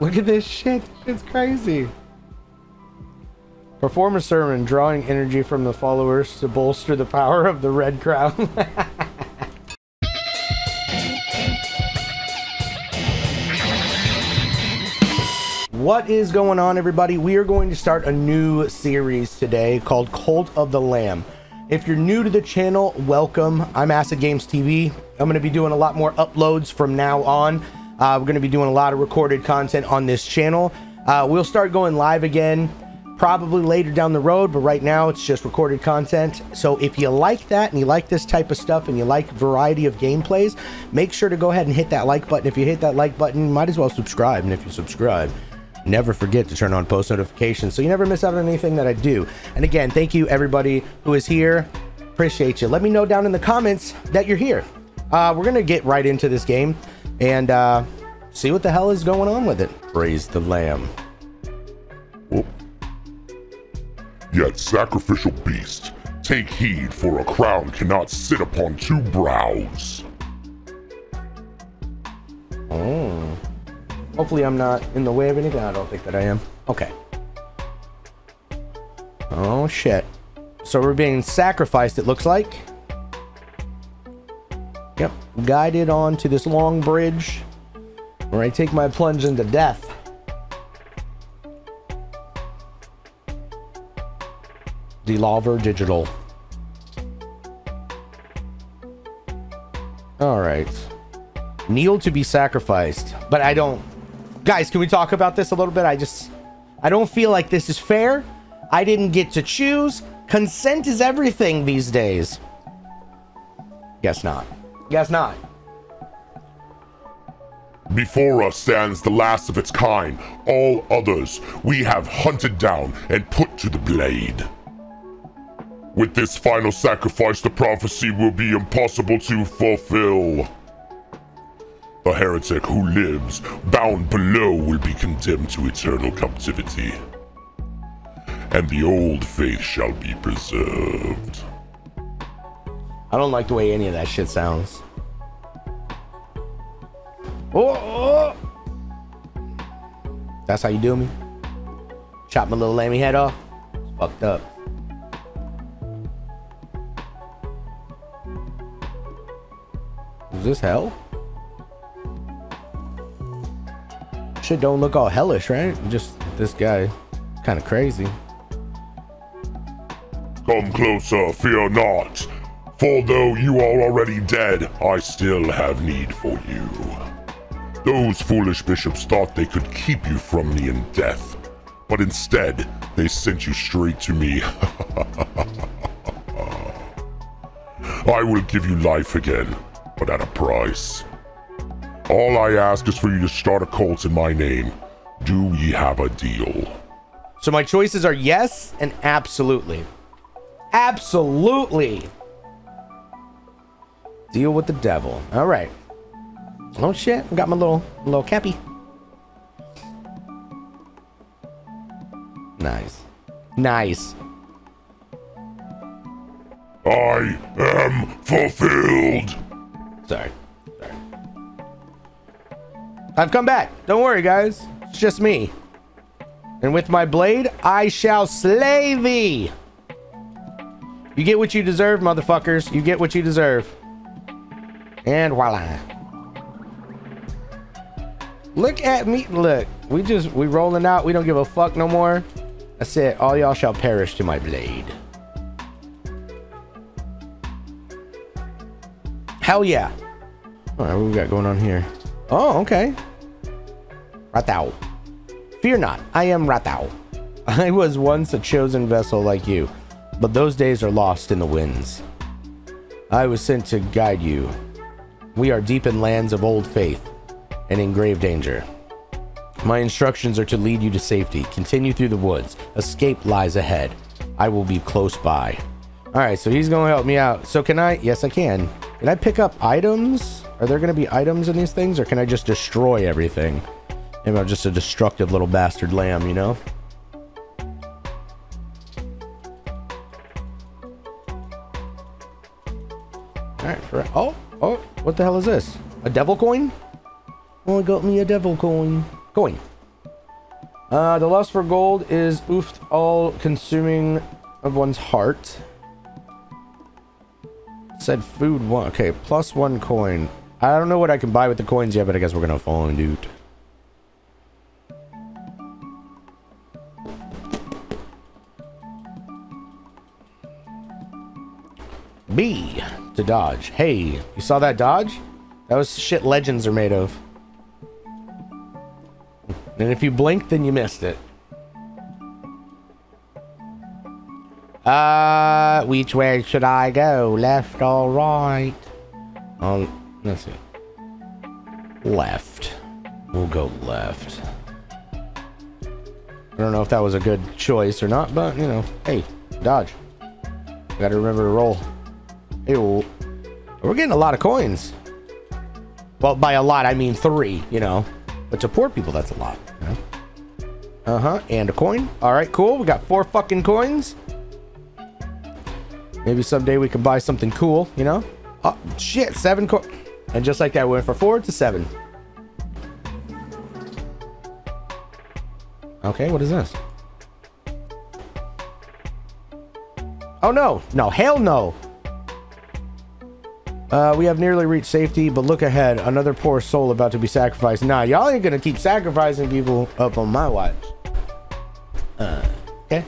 Look at this shit. It's crazy. Perform a sermon, drawing energy from the followers to bolster the power of the red crown. What is going on, everybody? We are going to start a new series today called Cult of the Lamb. If you're new to the channel, welcome. I'm Acid Games TV. I'm going to be doing a lot more uploads from now on. Uh, we're going to be doing a lot of recorded content on this channel. Uh, we'll start going live again probably later down the road, but right now it's just recorded content. So if you like that and you like this type of stuff and you like variety of gameplays, make sure to go ahead and hit that like button. If you hit that like button, might as well subscribe. And if you subscribe, never forget to turn on post notifications so you never miss out on anything that I do. And again, thank you everybody who is here. Appreciate you. Let me know down in the comments that you're here. Uh, we're going to get right into this game and uh, see what the hell is going on with it. Praise the lamb. Yet, sacrificial beast, take heed, for a crown cannot sit upon two brows. Oh. Hopefully I'm not in the way of anything. I don't think that I am. Okay. Oh, shit. So we're being sacrificed, it looks like. Yep. Guided onto this long bridge where I take my plunge into death. Devolver Digital. All right. Kneel to be sacrificed. But I don't... Guys, can we talk about this a little bit? I just... I don't feel like this is fair. I didn't get to choose. Consent is everything these days. Guess not. Guess not. Before us stands the last of its kind. All others we have hunted down and put to the blade. With this final sacrifice, the prophecy will be impossible to fulfill. The heretic who lives, bound below, will be condemned to eternal captivity. And the old faith shall be preserved. I don't like the way any of that shit sounds. Oh, oh, oh. That's how you do me? Chop my little lammy head off? It's fucked up. Is this hell? Shit don't look all hellish, right? Just this guy kind of crazy. Come closer, fear not. For though you are already dead, I still have need for you. Those foolish bishops thought they could keep you from me in death, but instead, they sent you straight to me. I will give you life again, but at a price. All I ask is for you to start a cult in my name. Do ye have a deal? So my choices are yes and absolutely. Absolutely. Deal with the devil. All right. Oh shit! I got my little little cappy. Nice, nice. I am fulfilled. Sorry. Sorry. I've come back. Don't worry, guys. It's just me. And with my blade, I shall slay thee. You get what you deserve, motherfuckers. You get what you deserve. And voila. Look at me. Look, we just, we rolling out. We don't give a fuck no more. That's it. All y'all shall perish to my blade. Hell yeah. All right, what we got going on here? Oh, okay. Ratau. Fear not, I am Ratau. I was once a chosen vessel like you, but those days are lost in the winds. I was sent to guide you. We are deep in lands of old faith and in grave danger. My instructions are to lead you to safety. Continue through the woods. Escape lies ahead. I will be close by. All right, so he's going to help me out. So can I? Yes, I can. Can I pick up items? Are there going to be items in these things, or can I just destroy everything? Maybe I'm just a destructive little bastard lamb, you know? All right, for, oh, oh, what the hell is this? A devil coin? Oh, I got me a devil coin. Coin. Uh, the lust for gold is oofed all consuming of one's heart. Said food one. Okay, plus one coin. I don't know what I can buy with the coins yet, but I guess we're gonna find out. B to dodge. Hey, you saw that dodge? That was shit legends are made of. And if you blinked, then you missed it. Uh, which way should I go? Left or right? Um, let's see. Left. We'll go left. I don't know if that was a good choice or not, but, you know, hey, dodge. Gotta remember to roll. Hey, we're getting a lot of coins. Well, by a lot, I mean three, you know. But to poor people, that's a lot. Uh-huh, and a coin. All right, cool. We got four fucking coins. Maybe someday we can buy something cool, you know? Oh, shit, seven coins. And just like that, we went from four to seven. Okay, what is this? Oh, no. No, hell no. Uh, we have nearly reached safety, but look ahead. Another poor soul about to be sacrificed. Nah, y'all ain't gonna keep sacrificing people up on my watch. Uh, okay.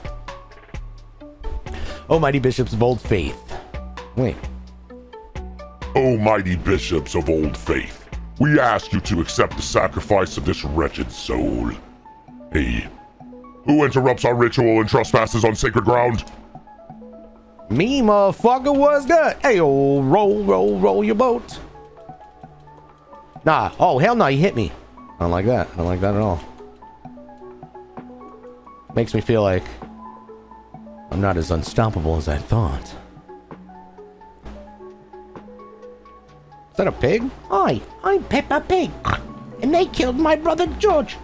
Oh, mighty bishops of old faith. Wait. Oh, mighty bishops of old faith, we ask you to accept the sacrifice of this wretched soul. Hey, who interrupts our ritual and trespasses on sacred ground? Me, motherfucker, what's good? Hey, oh, roll, roll, roll your boat. Nah, oh, hell no, you hit me. I don't like that. I don't like that at all. Makes me feel like I'm not as unstoppable as I thought. Is that a pig? Hi, I'm Peppa Pig, and they killed my brother George.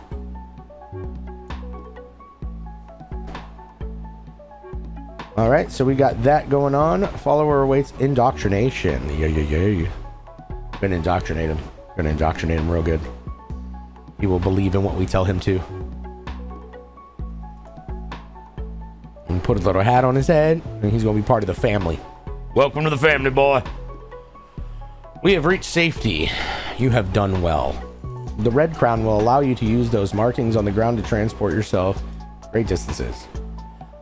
All right, so we got that going on. Follower awaits indoctrination. Yeah, yeah, yeah. Gonna indoctrinate him. Gonna indoctrinate him real good. He will believe in what we tell him to. And put a little hat on his head, and he's gonna be part of the family. Welcome to the family, boy. We have reached safety. You have done well. The red crown will allow you to use those markings on the ground to transport yourself great distances.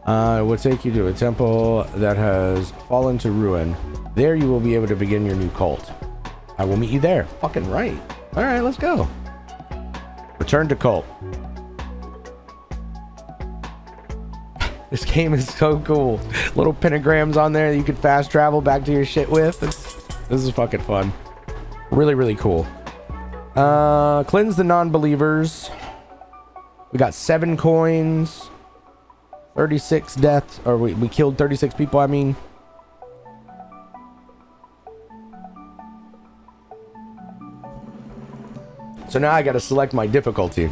Uh, it will take you to a temple that has fallen to ruin. There you will be able to begin your new cult. I will meet you there. Fucking right. All right, let's go. Return to cult. this game is so cool. Little pentagrams on there that you can fast travel back to your shit with. It's, this is fucking fun. Really, really cool. Uh, cleanse the non-believers. We got seven coins. 36 deaths, or we, we killed 36 people, I mean. So now I got to select my difficulty.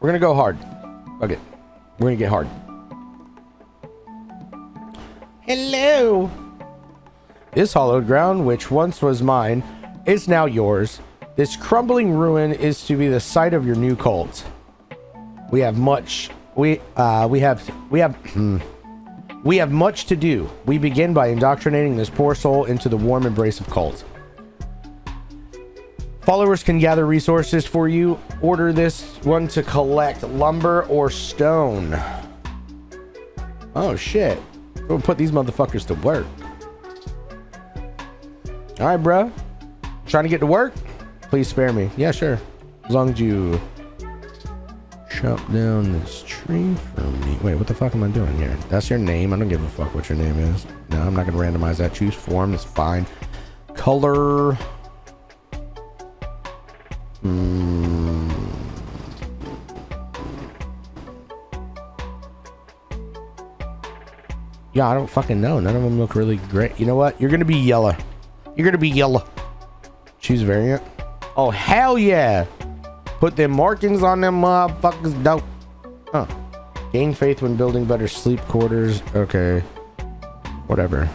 We're going to go hard. Okay. We're to get hard. Hello. This hallowed ground, which once was mine, is now yours. This crumbling ruin is to be the site of your new cult. We have much we uh we have we have we have much to do. We begin by indoctrinating this poor soul into the warm embrace of cult. Followers can gather resources for you. Order this one to collect lumber or stone. Oh shit. We'll put these motherfuckers to work. Alright, bro. Trying to get to work? Please spare me. Yeah, sure. As long as you chop down this tree for me. Wait, what the fuck am I doing here? That's your name. I don't give a fuck what your name is. No, I'm not going to randomize that. Choose form. It's fine. Color. Hmm. Yeah, I don't fucking know. None of them look really great. You know what? You're going to be yellow. You're going to be yellow. Choose variant. Oh, hell yeah. Put them markings on them motherfuckers. Dope. Huh. Gain faith when building better sleep quarters. Okay. Whatever.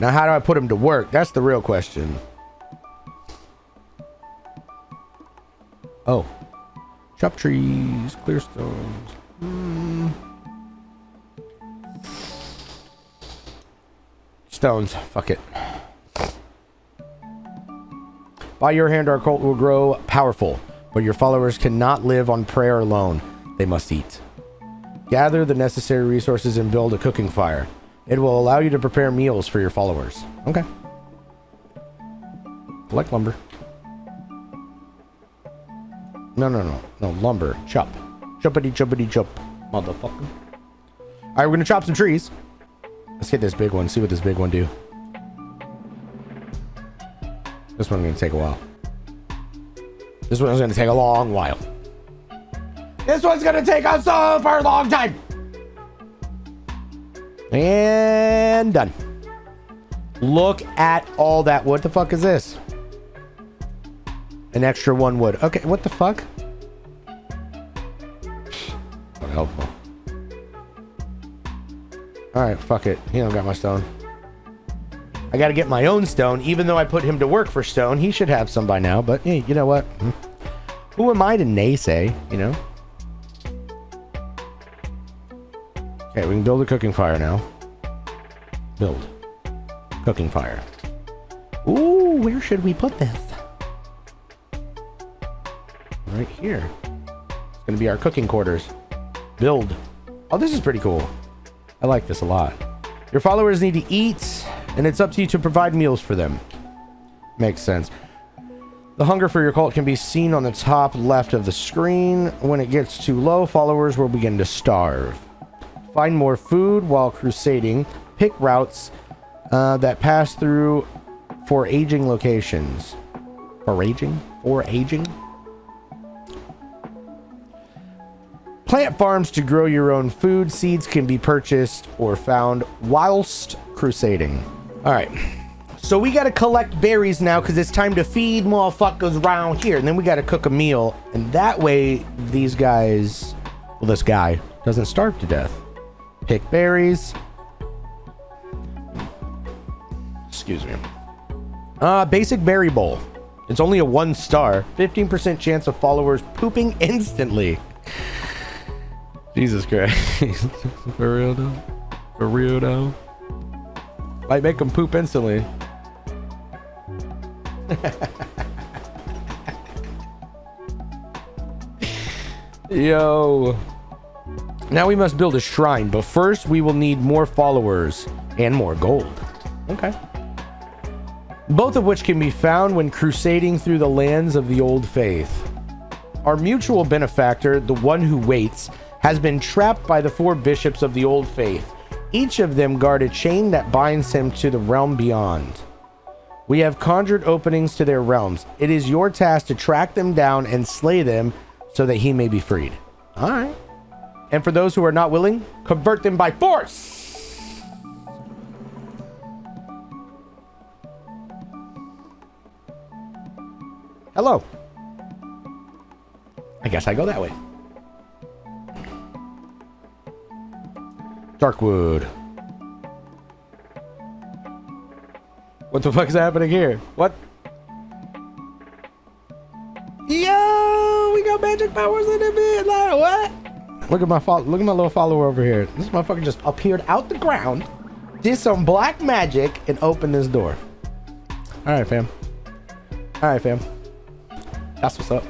Now, how do I put them to work? That's the real question. Oh. Chop trees, clear stones. Hmm. Stones. Fuck it. By your hand, our cult will grow powerful, but your followers cannot live on prayer alone. They must eat. Gather the necessary resources and build a cooking fire. It will allow you to prepare meals for your followers. Okay. Collect lumber. No, no, no. No, lumber. Chop. Choppity choppity chop. Motherfucker. Alright, we're gonna chop some trees. Let's get this big one. See what this big one do. This one's gonna take a while. This one's gonna take a long while. This one's gonna take a super long time. And done. Look at all that. What the fuck is this? An extra one wood. Okay, what the fuck? Not helpful. Alright, fuck it. He don't got my stone. I gotta get my own stone, even though I put him to work for stone. He should have some by now, but hey, you know what? Hmm. Who am I to naysay, you know? Okay, we can build a cooking fire now. Build. Cooking fire. Ooh, where should we put this? Right here. It's gonna be our cooking quarters. Build. Oh, this is pretty cool. I like this a lot. Your followers need to eat, and it's up to you to provide meals for them. Makes sense. The hunger for your cult can be seen on the top left of the screen. When it gets too low, followers will begin to starve. Find more food while crusading. Pick routes uh, that pass through for aging locations. For aging? For aging? Plant farms to grow your own food. Seeds can be purchased or found whilst crusading. All right. So we got to collect berries now because it's time to feed motherfuckers around here. And then we got to cook a meal. And that way, these guys, well, this guy doesn't starve to death. Pick berries. Excuse me. Uh, basic berry bowl. It's only a one star. 15% chance of followers pooping instantly. Jesus Christ. For real though? For real though? Might make them poop instantly. Yo. Now we must build a shrine, but first we will need more followers and more gold. Okay. Both of which can be found when crusading through the lands of the old faith. Our mutual benefactor, the one who waits, has been trapped by the four bishops of the old faith. Each of them guard a chain that binds him to the realm beyond. We have conjured openings to their realms. It is your task to track them down and slay them so that he may be freed. All right. And for those who are not willing, convert them by force. Hello. I guess I go that way. Darkwood. What the fuck is happening here? What? Yo, we got magic powers in the bit. Like what? Look at my fo- look at my little follower over here. This motherfucker just appeared out the ground, did some black magic, and opened this door. All right, fam. All right, fam. That's what's up.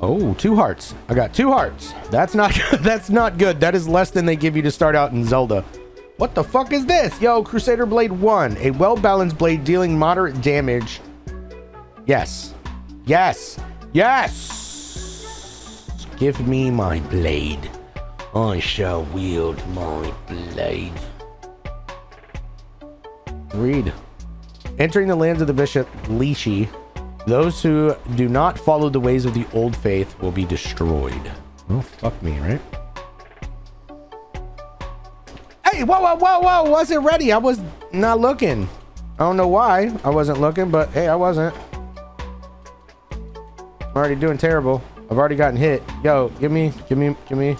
Oh, two hearts. I got two hearts. That's not that's not good. That is less than they give you to start out in Zelda. What the fuck is this? Yo, Crusader Blade 1. A well-balanced blade dealing moderate damage. Yes. Yes. Yes. Give me my blade. I shall wield my blade. Read. Entering the lands of the Bishop Leshy, those who do not follow the ways of the old faith will be destroyed. Oh, fuck me, right? Hey, whoa, whoa, whoa, whoa! Wasn't ready. I was not looking. I don't know why I wasn't looking, but hey, I wasn't. I'm already doing terrible. I've already gotten hit. Yo, give me, give me, give me.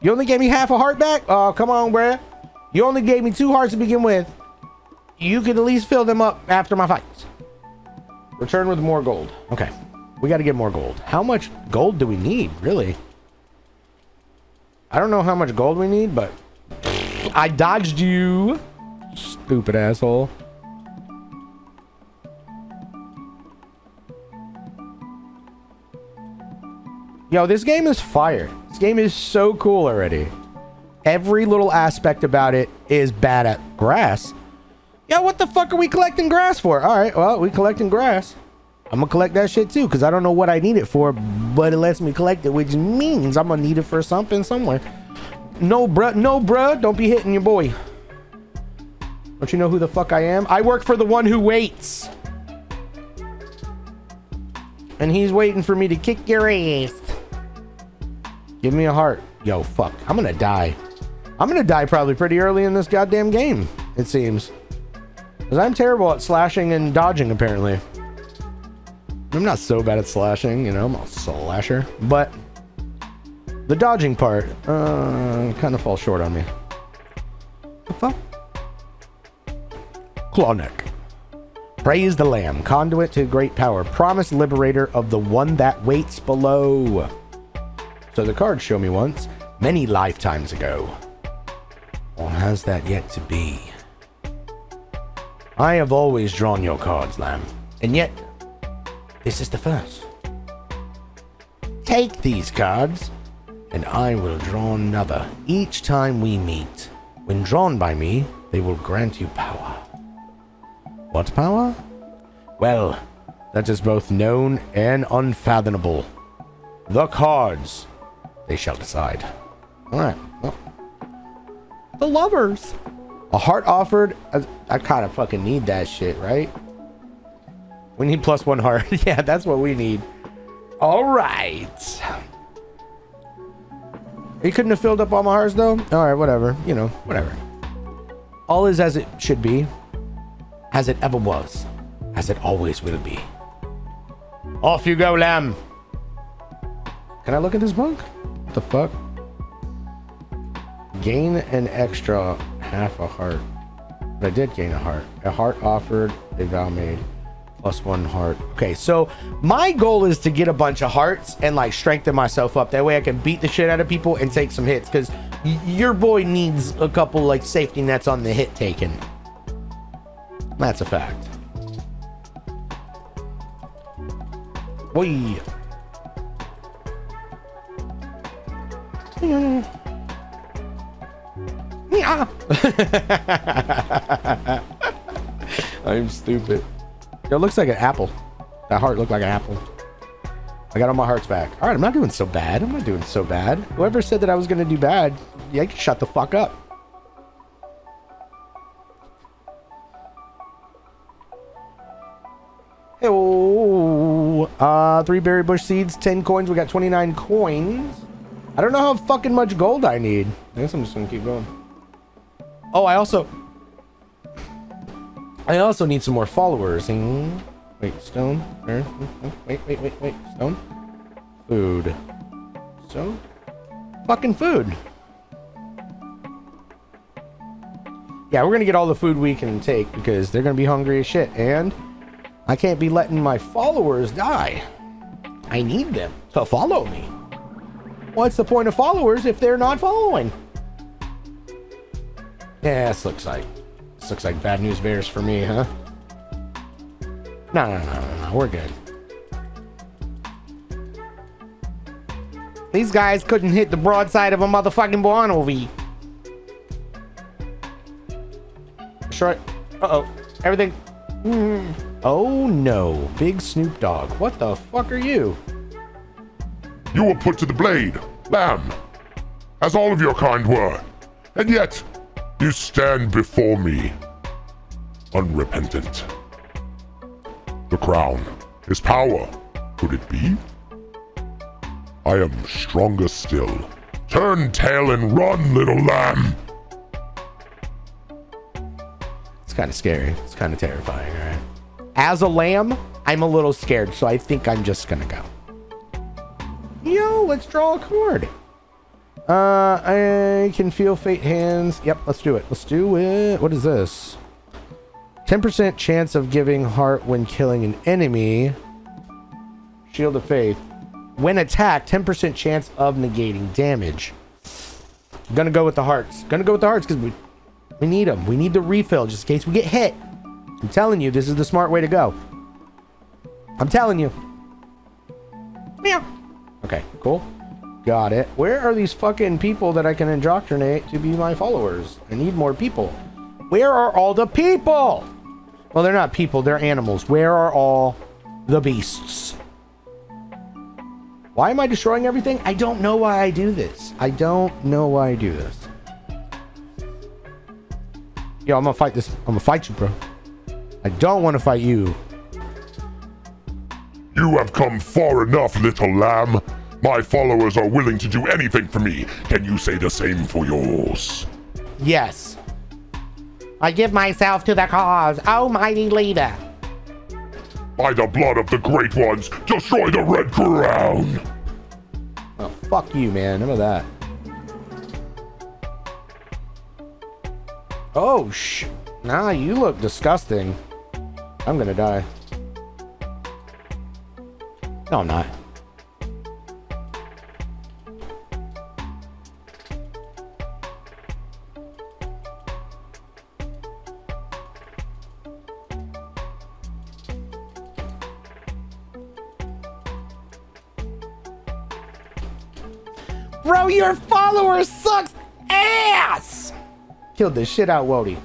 You only gave me half a heart back? Oh, come on, bruh. You only gave me two hearts to begin with. you can at least fill them up after my fights. Return with more gold. Okay. We got to get more gold. How much gold do we need, really? I don't know how much gold we need, but I dodged you. Stupid asshole. Yo, this game is fire. This game is so cool already. Every little aspect about it is bad at grass. Yeah, what the fuck are we collecting grass for? All right, well, we collecting grass. I'm gonna collect that shit too, because I don't know what I need it for, but it lets me collect it, which means I'm gonna need it for something somewhere. No, bruh, no, bruh, don't be hitting your boy. Don't you know who the fuck I am? I work for the one who waits. And he's waiting for me to kick your ass. Give me a heart. Yo, fuck. I'm gonna die. I'm gonna die probably pretty early in this goddamn game, it seems. Because I'm terrible at slashing and dodging, apparently. I'm not so bad at slashing, you know, I'm a slasher. But the dodging part uh, kind of falls short on me. The fuck? Clauneck. Praise the Lamb, conduit to great power, promised liberator of the one that waits below. So the cards show me once, many lifetimes ago. Or has that yet to be? I have always drawn your cards, Lamb, and yet this is the first. Take these cards, and I will draw another each time we meet. When drawn by me, they will grant you power. What power? Well, that is both known and unfathomable. The cards, they shall decide. All right. Well, the lovers. A heart offered. I, I kind of fucking need that shit, right? We need plus one heart. yeah, that's what we need. All right. He couldn't have filled up all my hearts, though? All right, whatever. You know, whatever. All is as it should be. As it ever was. As it always will be. Off you go, lamb. Can I look at this book? What the fuck? Gain an extra half a heart. But I did gain a heart. A heart offered, a vow made. Plus one heart. Okay, so my goal is to get a bunch of hearts and like strengthen myself up. That way I can beat the shit out of people and take some hits. Because your boy needs a couple like safety nets on the hit taken. That's a fact. Wee. Yeah. I'm stupid. It looks like an apple. That heart looked like an apple. I got all my hearts back. All right, I'm not doing so bad. I'm not doing so bad. Whoever said that I was going to do bad, yeah, shut the fuck up. Oh, uh, three berry bush seeds, 10 coins. We got 29 coins. I don't know how fucking much gold I need. I guess I'm just gonna keep going. Oh, I also... I also need some more followers. Wait, stone? Wait, wait, wait, wait. Stone? Food. Stone? Fucking food. Yeah, we're gonna get all the food we can take because they're gonna be hungry as shit. And I can't be letting my followers die. I need them to follow me. What's the point of followers if they're not following? Yeah, this looks like this looks like bad news bears for me, huh? No, no, no, no, no, we're good. These guys couldn't hit the broadside of a motherfucking Buono V. Short. Uh-oh. Everything. Mm. Oh no. Big Snoop Dogg. What the fuck are you? You were put to the blade, lamb, as all of your kind were. And yet, you stand before me, unrepentant. The crown, his power, could it be? I am stronger still. Turn tail and run, little lamb! It's kind of scary. It's kind of terrifying, all right? As a lamb, I'm a little scared, so I think I'm just gonna go. Yo, let's draw a card. Uh, I can feel fate hands. Yep, let's do it. Let's do it. What is this? 10% chance of giving heart when killing an enemy. Shield of Faith. When attacked, 10% chance of negating damage. Gonna go with the hearts. Gonna go with the hearts because we, we need them. We need the refill just in case we get hit. I'm telling you, this is the smart way to go. I'm telling you. Meow. Okay, cool. Got it. Where are these fucking people that I can indoctrinate to be my followers? I need more people. Where are all the people? Well, they're not people, they're animals. Where are all the beasts? Why am I destroying everything? I don't know why I do this. I don't know why I do this. Yo, I'm gonna fight this. I'm gonna fight you, bro. I don't want to fight you. You have come far enough, little lamb. My followers are willing to do anything for me. Can you say the same for yours? Yes. I give myself to the cause, oh mighty leader. By the blood of the great ones, destroy the red crown! Oh, fuck you, man. None of that. Oh, sh. Nah, you look disgusting. I'm gonna die. No, I'm not. Follower sucks ass! Killed the shit out Wody.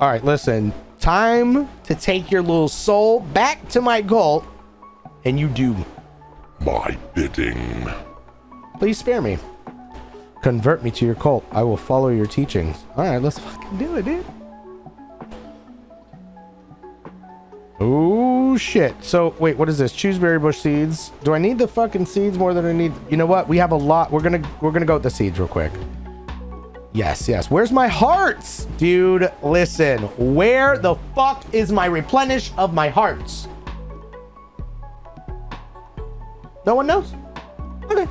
Alright, listen. Time to take your little soul back to my cult, and you do. My bidding. Please spare me. Convert me to your cult. I will follow your teachings. Alright, let's fucking do it, dude. Shit. So wait, what is this? Choose berry bush seeds. Do I need the fucking seeds more than I need? You know what? We have a lot. We're gonna we're gonna go with the seeds real quick. Yes, yes. Where's my hearts? Dude, listen. Where the fuck is my replenish of my hearts? No one knows? Okay.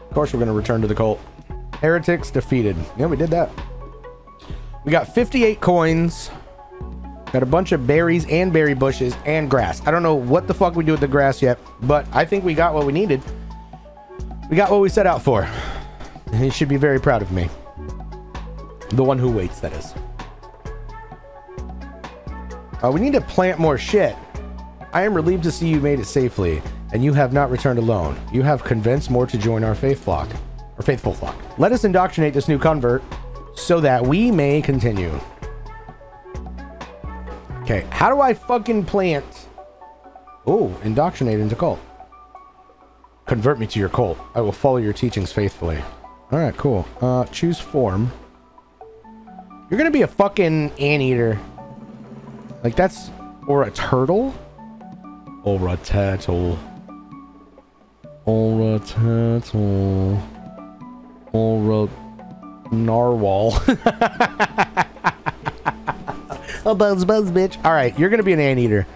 Of course, we're going to return to the cult. Heretics defeated. Yeah, we did that. We got 58 coins. Got a bunch of berries and berry bushes and grass. I don't know what the fuck we do with the grass yet, but I think we got what we needed. We got what we set out for. And he should be very proud of me. The one who waits, that is. Uh, we need to plant more shit. I am relieved to see you made it safely, and you have not returned alone. You have convinced more to join our faith flock, or faithful flock. Let us indoctrinate this new convert so that we may continue. Okay, how do I fucking plant? Oh, indoctrinate into cult. Convert me to your cult. I will follow your teachings faithfully. All right, cool. Uh, choose form. You're gonna be a fucking anteater. Like that's, or a turtle, or a turtle, or a turtle, a narwhal. a buzz buzz bitch. All right, you're gonna be an anteater,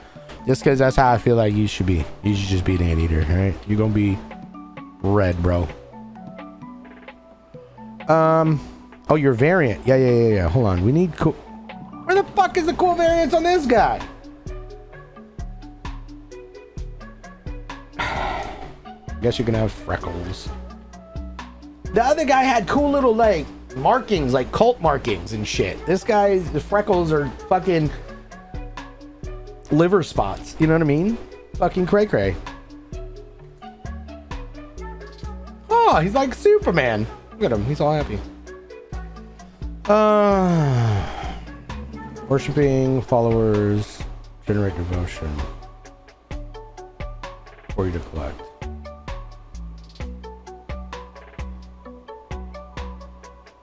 just because that's how I feel like you should be. You should just be an anteater. All right, you're gonna be red, bro. Um, oh, your variant. Yeah, yeah, yeah, yeah. Hold on, we need cool. Where the fuck is the cool variants on this guy? I guess you can have freckles. The other guy had cool little like markings, like cult markings and shit. This guy's the freckles are fucking liver spots. You know what I mean? Fucking cray cray. Oh, he's like Superman. Look at him. He's all happy. Uh, worshipping followers generate devotion for you to collect.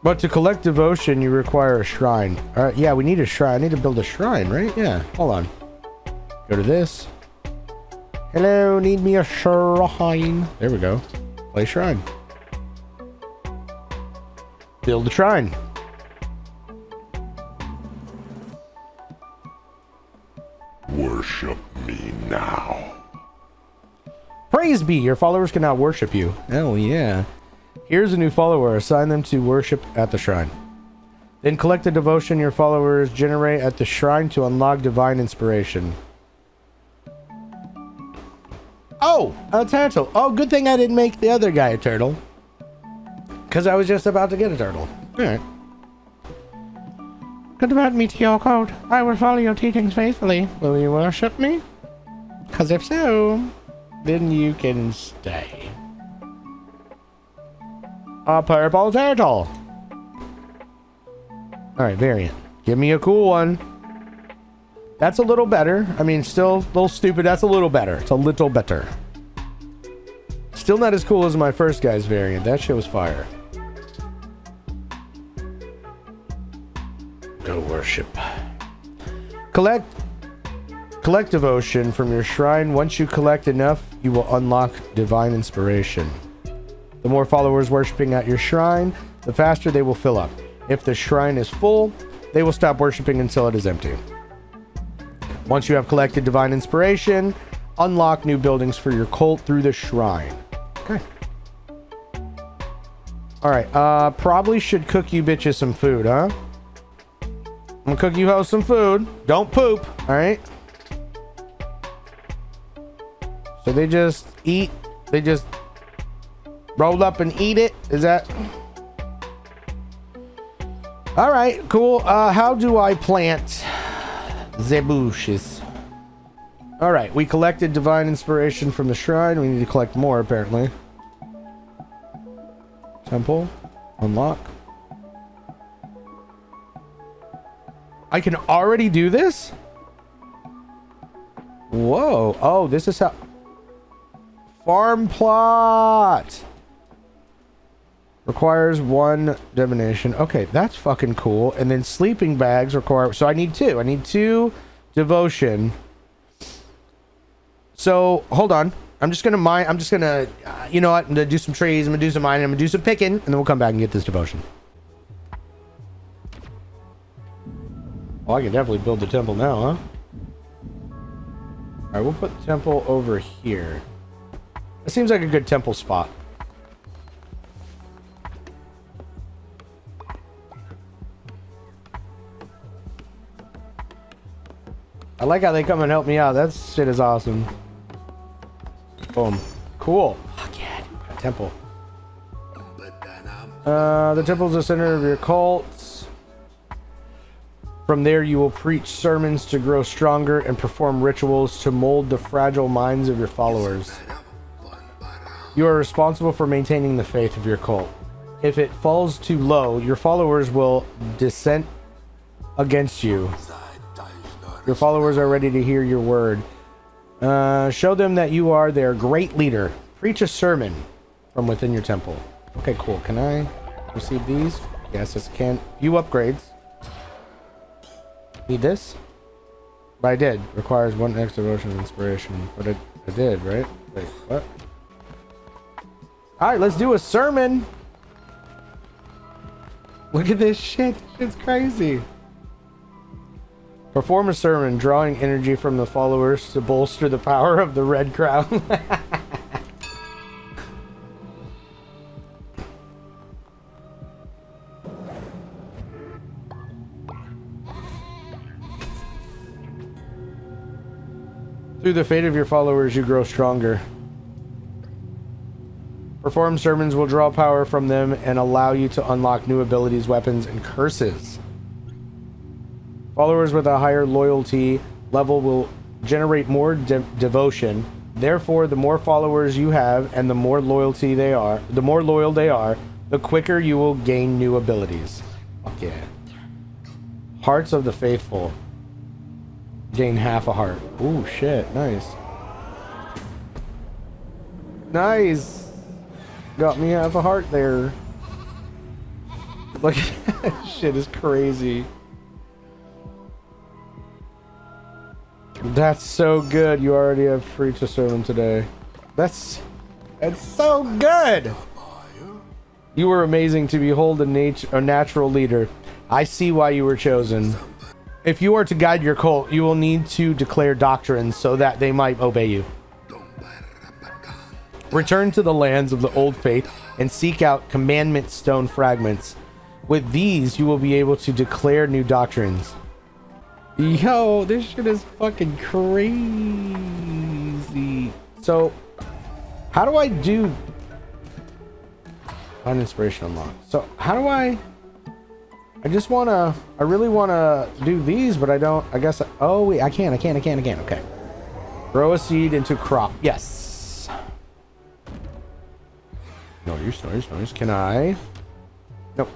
But to collect devotion, you require a shrine. All right, yeah, we need a shrine. I need to build a shrine, right? Yeah, hold on. Go to this. Hello, need me a shrine. There we go. Play shrine. Build a shrine. Worship me now. Praise be, Your followers can now worship you. Oh, yeah. Here's a new follower. Assign them to worship at the shrine. Then collect the devotion your followers generate at the shrine to unlock divine inspiration. Oh, a turtle. Oh, good thing I didn't make the other guy a turtle. Because I was just about to get a turtle. Alright. Convert me to your cult. I will follow your teachings faithfully. Will you worship me? Because if so, then you can stay. A purple turtle. Alright, variant. Give me a cool one. That's a little better. I mean, still a little stupid. That's a little better. It's a little better. Still not as cool as my first guy's variant. That shit was fire. Go worship. Collect collect devotion from your shrine. Once you collect enough, you will unlock divine inspiration. The more followers worshiping at your shrine, the faster they will fill up. If the shrine is full, they will stop worshiping until it is empty. Once you have collected divine inspiration, unlock new buildings for your cult through the shrine. Okay. All right. Uh, probably should cook you bitches some food, huh? I'm gonna cook you hoes some food. Don't poop. All right. So they just eat. They just roll up and eat it. Is that? All right. Cool. Uh, how do I plant the bushes? All right. We collected divine inspiration from the shrine. We need to collect more apparently. Temple. Unlock. I can already do this? Whoa. Oh, this is how... Farm plot! Requires one divination. Okay, that's fucking cool. And then sleeping bags require... So I need two. I need two devotion. So, hold on. I'm just gonna mine... I'm just gonna... Uh, you know what? I'm gonna do some trees. I'm gonna do some mining. I'm gonna do some picking. And then we'll come back and get this devotion. Well, I can definitely build the temple now, huh? Alright, we'll put the temple over here. It seems like a good temple spot. I like how they come and help me out. That shit is awesome. Boom. Cool. Fuck yeah, temple. Uh, the temple is the center of your cult. From there, you will preach sermons to grow stronger and perform rituals to mold the fragile minds of your followers. You are responsible for maintaining the faith of your cult. If it falls too low, your followers will dissent against you. Your followers are ready to hear your word. Uh, show them that you are their great leader. Preach a sermon from within your temple. Okay, cool. Can I receive these? Yes, I can. View upgrades. Need this? But I did. Requires one extra devotion of inspiration. But I, I did, right? Wait, what? Alright, let's do a sermon. Look at this shit. It's crazy. Perform a sermon, drawing energy from the followers to bolster the power of the Red Crown. Through the fate of your followers, you grow stronger. Perform sermons will draw power from them and allow you to unlock new abilities, weapons, and curses. Followers with a higher loyalty level will generate more de devotion. Therefore, the more followers you have and the more loyalty they are, the more loyal they are, the quicker you will gain new abilities. Fuck yeah. Hearts of the Faithful. Gain half a heart. Ooh, shit. Nice. Nice. Got me half a heart there. Look that shit is crazy. That's so good. You already have free to sermon today. That's that's so good. You were amazing to behold a, nat a natural leader. I see why you were chosen. If you are to guide your cult, you will need to declare doctrines so that they might obey you. Return to the lands of the old faith and seek out commandment stone fragments. With these, you will be able to declare new doctrines. Yo, this shit is fucking crazy. So, how do I do Find inspiration unlocked? So, how do I I just want to I really want to do these, but I don't I guess I, oh wait, I can, I can, I can, I can. Okay. Grow a seed into crop. Yes. No, you're noise, noise. Can I? Nope.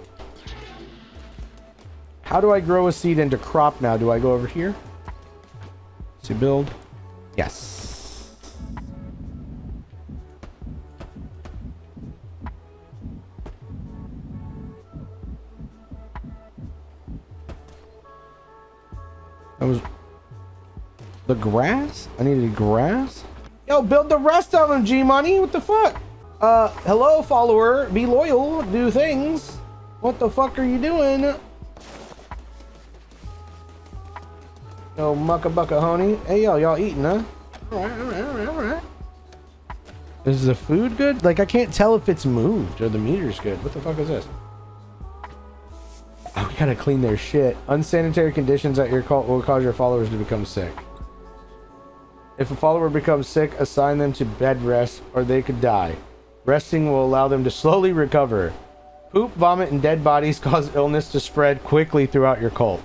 How do I grow a seed into crop now? Do I go over here? To build? Yes. That was the grass? I needed grass? Yo, build the rest of them, G-Money. What the fuck? Uh, hello, follower. Be loyal. Do things. What the fuck are you doing? Yo, mucka bucka honey. Hey, yo, y'all eating, huh? Alright, alright, alright, alright. Is the food good? Like, I can't tell if it's moved or the meter's good. What the fuck is this? Oh, we gotta clean their shit. Unsanitary conditions at your cult will cause your followers to become sick. If a follower becomes sick, assign them to bed rest or they could die. Resting will allow them to slowly recover. Poop, vomit, and dead bodies cause illness to spread quickly throughout your cult.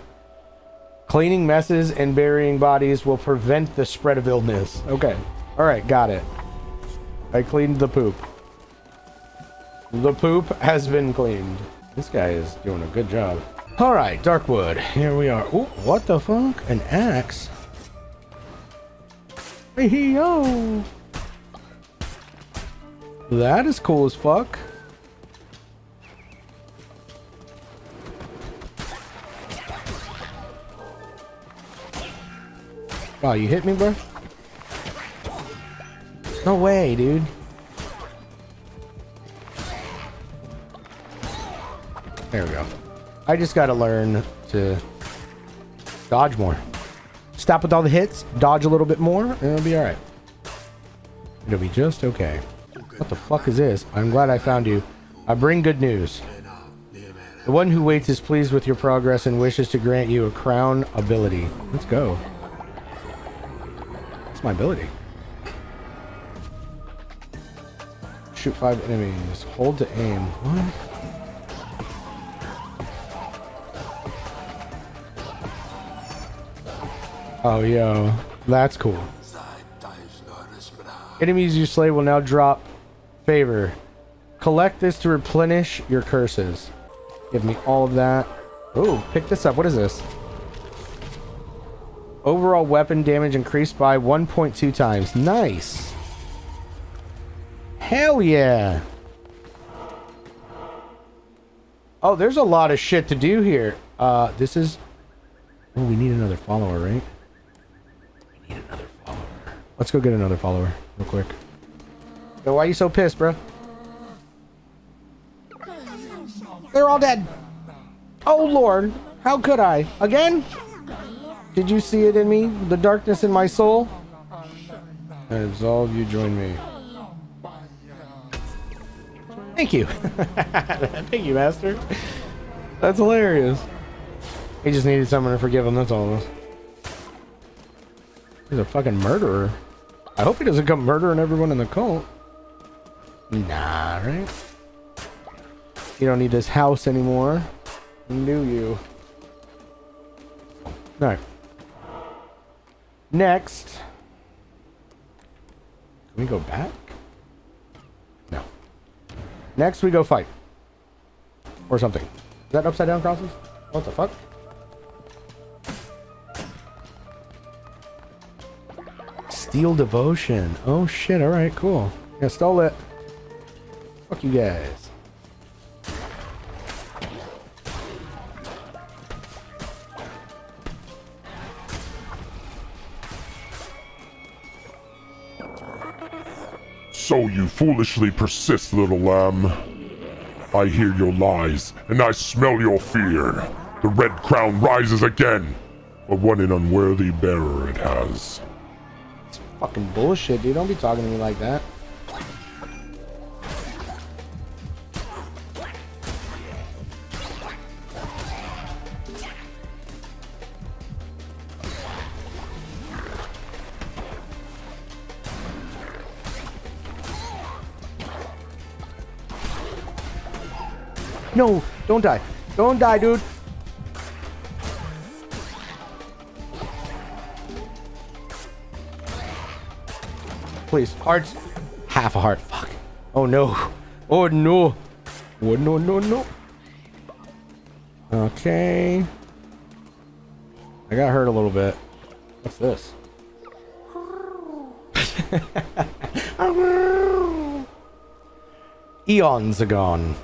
Cleaning messes and burying bodies will prevent the spread of illness. Okay. Alright, got it. I cleaned the poop. The poop has been cleaned. This guy is doing a good job. Alright, Darkwood. Here we are. Ooh, what the fuck? An axe? Hey, yo! That is cool as fuck. Wow, you hit me, bro? No way, dude. There we go. I just gotta learn to dodge more. Stop with all the hits, dodge a little bit more, and it'll be alright. It'll be just okay. What the fuck is this? I'm glad I found you. I bring good news. The one who waits is pleased with your progress and wishes to grant you a crown ability. Let's go. What's my ability? Shoot five enemies. Hold to aim. What? Oh, yo. That's cool. Enemies you slay will now drop favor. Collect this to replenish your curses. Give me all of that. Oh, pick this up. What is this? Overall weapon damage increased by 1.2 times. Nice. Hell yeah. Oh, there's a lot of shit to do here. Uh, this is... Oh, we need another follower, right? We need another follower. Let's go get another follower real quick. Why are you so pissed, bro? They're all dead. Oh, Lord. How could I? Again? Did you see it in me? The darkness in my soul? I absolve you, join me. Thank you. Thank you, Master. That's hilarious. He just needed someone to forgive him, that's all it was. He's a fucking murderer. I hope he doesn't come murdering everyone in the cult. Nah, right? You don't need this house anymore. Do you? Alright. Next. Can we go back? No. Next we go fight. Or something. Is that upside down crosses? What the fuck? Steal devotion. Oh shit, alright, cool. Yeah, stole it. Fuck you guys. So you foolishly persist, little lamb. I hear your lies, and I smell your fear. The red crown rises again, but what an unworthy bearer it has. It's fucking bullshit, dude. Don't be talking to me like that. Don't die. Don't die, dude. Please, hearts. Half a heart. Fuck. Oh no. Oh no. Oh no, no, no. Okay. I got hurt a little bit. What's this? Eons agone.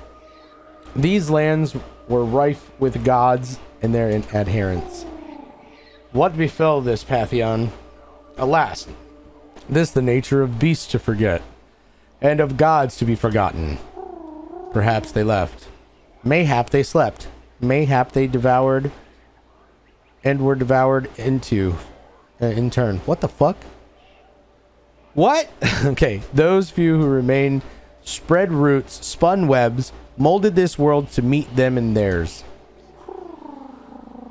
These lands were rife with gods and their adherents. What befell this Pantheon? Alas, this the nature of beasts to forget, and of gods to be forgotten. Perhaps they left. Mayhap they slept. Mayhap they devoured and were devoured into uh, in turn. What the fuck? What? okay, those few who remained spread roots, spun webs, molded this world to meet them in theirs.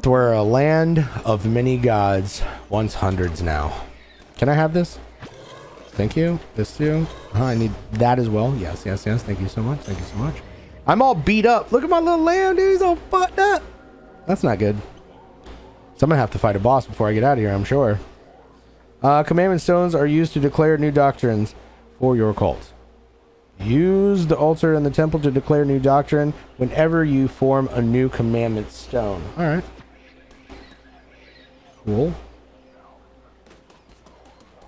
Twere a land of many gods, once hundreds now. Can I have this? Thank you. This too. Uh, I need that as well. Yes, yes, yes. Thank you so much. Thank you so much. I'm all beat up. Look at my little lamb, dude. He's all fucked up. That's not good. So I'm gonna have to fight a boss before I get out of here, I'm sure. Uh, commandment stones are used to declare new doctrines for your cult. Use the altar and the temple to declare new doctrine whenever you form a new commandment stone. Alright. Cool.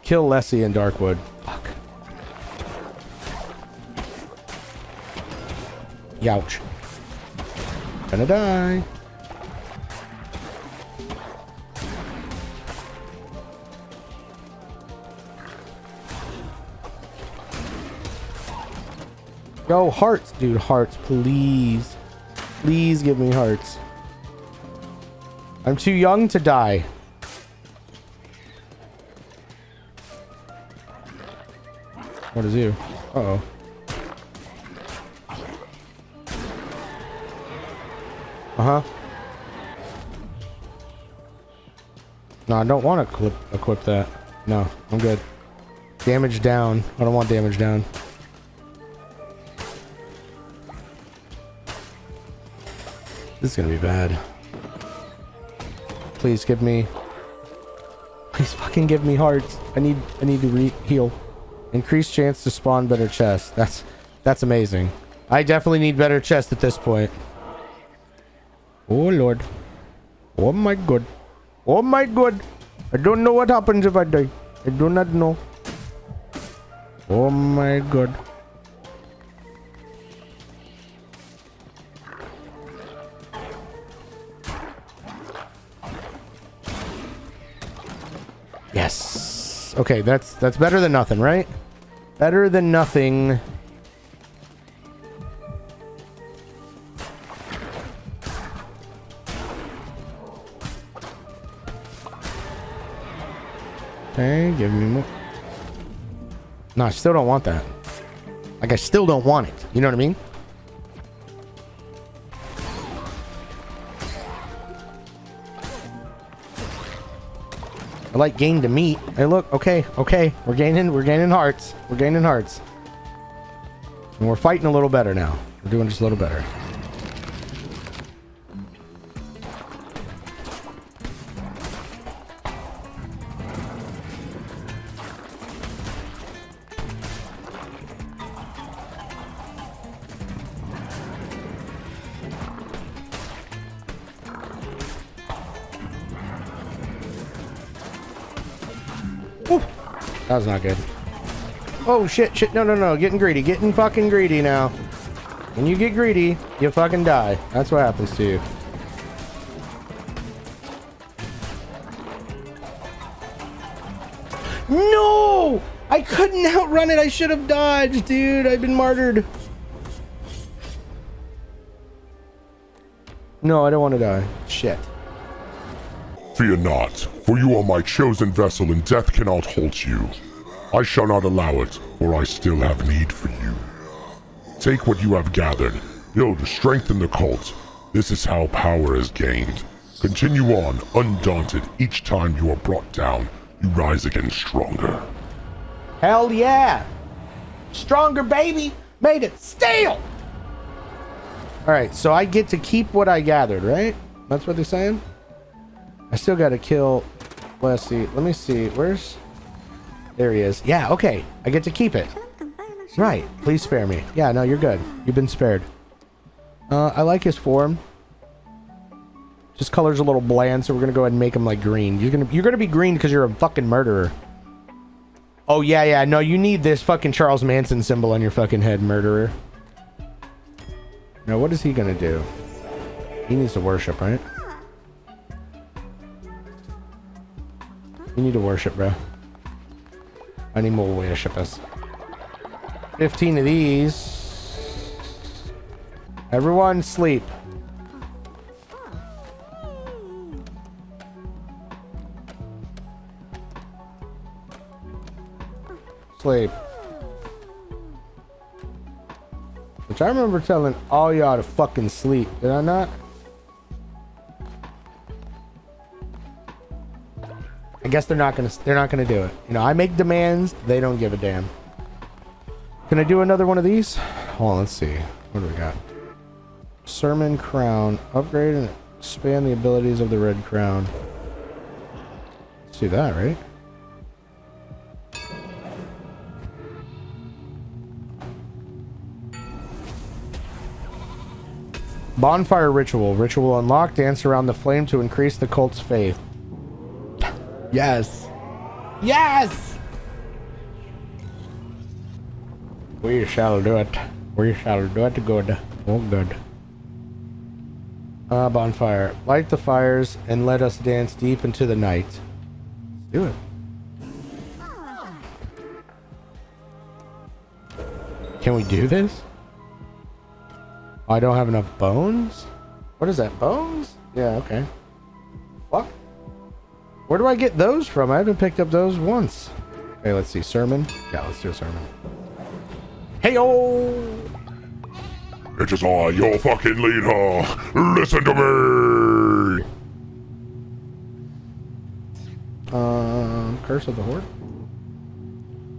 Kill Leshy in Darkwood. Fuck. Youch. Gonna die. Go, hearts, dude. Hearts, please. Please give me hearts. I'm too young to die. What is you? Uh-oh. Uh-huh. No, I don't want to equip, equip that. No, I'm good. Damage down. I don't want damage down. This is gonna be bad. Please give me... Please fucking give me hearts. I need I need to re heal. Increased chance to spawn better chests. That's that's amazing. I definitely need better chests at this point. Oh lord. Oh my god. Oh my god. I don't know what happens if I die. I do not know. Oh my god. Okay, that's that's better than nothing, right? Better than nothing. Okay, give me more. No, I still don't want that. Like, I still don't want it. You know what I mean? I like gain to meat. Hey, look. Okay, okay. We're gaining. We're gaining hearts. We're gaining hearts. And we're fighting a little better now. We're doing just a little better. That was not good. Oh, shit, shit. No, no, no. Getting greedy. Getting fucking greedy now. When you get greedy, you fucking die. That's what happens to you. No! I couldn't outrun it. I should have dodged, dude. I've been martyred. No, I don't want to die. Shit. Fear not, for you are my chosen vessel and death cannot halt you. I shall not allow it, for I still have need for you. Take what you have gathered, build, strengthen the cult. This is how power is gained. Continue on, undaunted. Each time you are brought down, you rise again stronger. Hell yeah! Stronger, baby! Made it! Steel! All right, so I get to keep what I gathered, right? That's what they're saying. I still got to kill. Let's see. Let me see. Where's? There he is. Yeah. Okay. I get to keep it. Right. Please spare me. Yeah. No, you're good. You've been spared. Uh, I like his form. Just color's a little bland, so we're gonna go ahead and make him like green. You're gonna you're gonna be green because you're a fucking murderer. Oh yeah, yeah. No, you need this fucking Charles Manson symbol on your fucking head, murderer. Now, what is he gonna do? He needs to worship, right? You need to worship, bro. I need more worship us. 15 of these. Everyone sleep. Sleep. Which I remember telling all y'all to fucking sleep. Did I not? I guess they're not gonna they're not gonna do it. You know, I make demands, they don't give a damn. Can I do another one of these? Hold on, let's see. What do we got? Sermon crown. Upgrade and expand the abilities of the red crown. Let's do that, right? Bonfire ritual. Ritual unlocked. Dance around the flame to increase the cult's faith. Yes. Yes! We shall do it. We shall do it good. Oh, good. Uh, bonfire. Light the fires and let us dance deep into the night. Let's do it. Can we do this? I don't have enough bones? What is that? Bones? Yeah, okay. Fuck. Where do I get those from? I haven't picked up those once. Okay, let's see. Sermon? Yeah, let's do a sermon. Hey, yo! It is I, your fucking leader. Listen to me. Um, Curse of the Horde?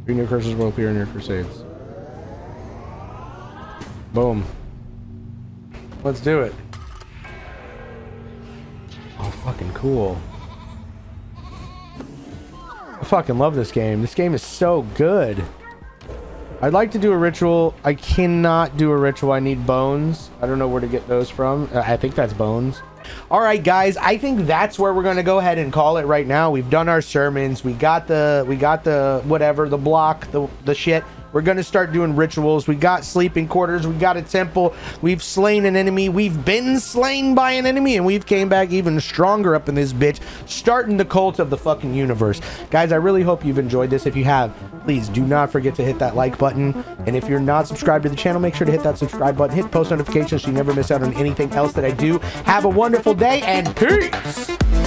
Three new curses will appear in your crusades. Boom. Let's do it. Oh, fucking cool. Fucking love this game. This game is so good. I'd like to do a ritual. I cannot do a ritual. I need bones. I don't know where to get those from. Uh, I think that's bones. All right, guys. I think that's where we're going to go ahead and call it right now. We've done our sermons. We got the we got the whatever, the block, the the shit. We're going to start doing rituals. We got sleeping quarters. We got a temple. We've slain an enemy. We've been slain by an enemy, and we've came back even stronger up in this bitch, starting the cult of the fucking universe. Guys, I really hope you've enjoyed this. If you have, please do not forget to hit that like button. And if you're not subscribed to the channel, make sure to hit that subscribe button. Hit post notifications so you never miss out on anything else that I do. Have a wonderful day, and peace!